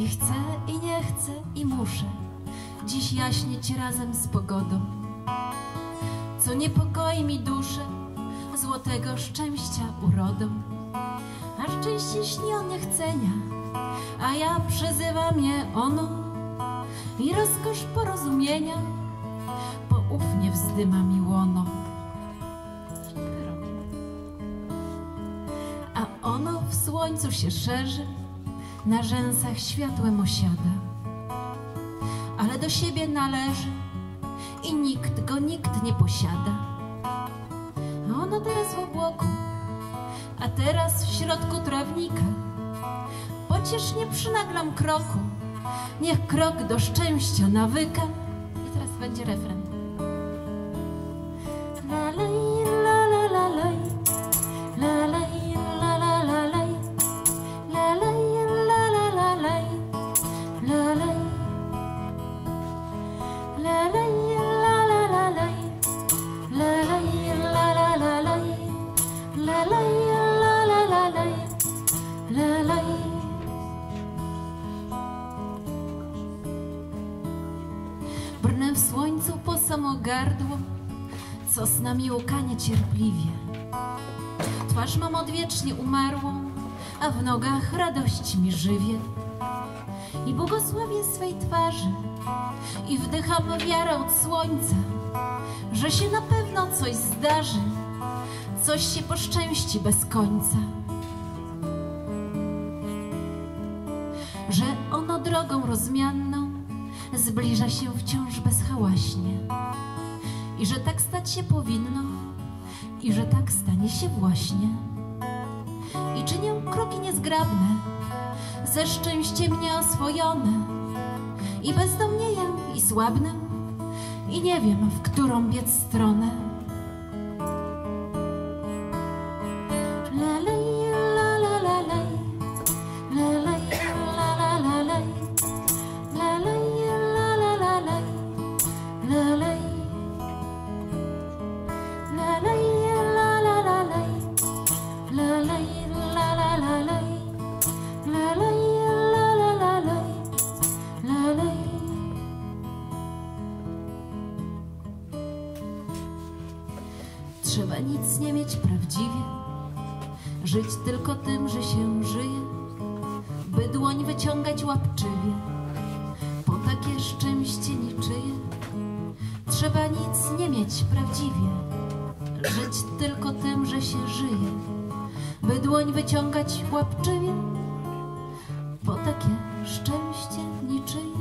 I chcę, i nie chcę, i muszę dziś jaśnieć razem z pogodą, co niepokoi mi duszę złotego szczęścia urodą. A szczęście śni o niechcenia, a ja przezywam je ono i rozkosz porozumienia poufnie wzdyma mi łono. A ono w słońcu się szerzy, na rzęsach światłem osiada, ale do siebie należy i nikt go nikt nie posiada. A ono teraz w obłoku, a teraz w środku trawnika. Pociesznie przynaglam kroku, niech krok do szczęścia nawyka. I teraz będzie refren. Brnę w słońcu po samo gardło, co z nami łkanie cierpliwie. Twarz mam odwiecznie umarłą, a w nogach radość mi żywie. I błogosławię swej twarzy i wdycham wiarę od słońca, że się na pewno coś zdarzy, coś się poszczęści bez końca. Że ono drogą rozmianną zbliża się wciąż bezhałaśnie i że tak stać się powinno i że tak stanie się właśnie. I czynię kroki niezgrabne, ze szczęściem nieoswojone i bezdomnieję i słabnę i nie wiem, w którą biec stronę. Trzeba nic nie mieć prawdziwie, żyć tylko tym, że się żyje, by dłoń wyciągać łapczywie, po takie szczęście niczyje. Trzeba nic nie mieć prawdziwie, żyć tylko tym, że się żyje, by dłoń wyciągać łapczywie, po takie szczęście niczyje.